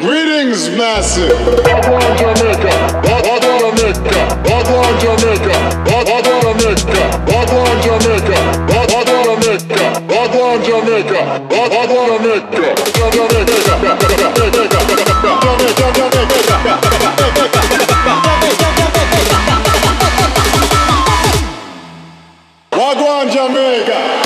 Greetings, massive. Jamaica, Jamaica, Jamaica, Jamaica, Jamaica, Jamaica, Jamaica. Jaguar Jamaica.